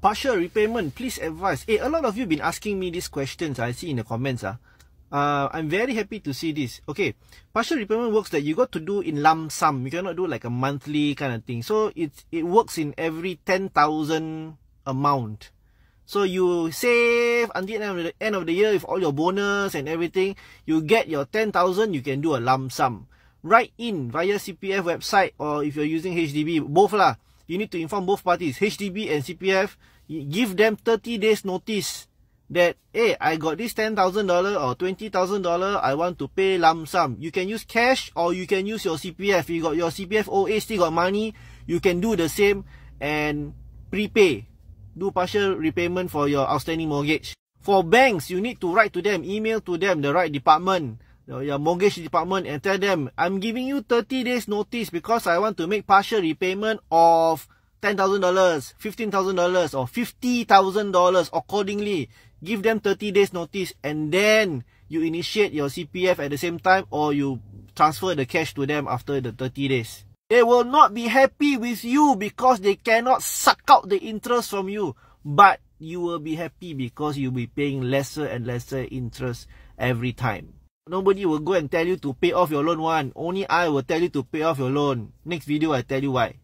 partial repayment, please advise. Hey, a lot of you been asking me these questions. I see in the comments. Ah, uh, I'm very happy to see this. Okay, partial repayment works that you got to do in lump sum. You cannot do like a monthly kind of thing. So it it works in every ten thousand amount. So you save until the end of the year with all your bonus and everything, you get your 10,000, you can do a lump sum. Write in via CPF website or if you're using HDB, both lah. You need to inform both parties, HDB and CPF. Give them 30 days notice that, hey, I got this $10,000 or $20,000, I want to pay lump sum. You can use cash or you can use your CPF. You got your CPF OA still got money, you can do the same and prepay do partial repayment for your outstanding mortgage. For banks, you need to write to them, email to them, the right department, your mortgage department and tell them, I'm giving you 30 days notice because I want to make partial repayment of $10,000, $15,000 or $50,000 accordingly. Give them 30 days notice and then you initiate your CPF at the same time or you transfer the cash to them after the 30 days. They will not be happy with you because they cannot suck out the interest from you. But you will be happy because you'll be paying lesser and lesser interest every time. Nobody will go and tell you to pay off your loan one. Only I will tell you to pay off your loan. Next video I tell you why.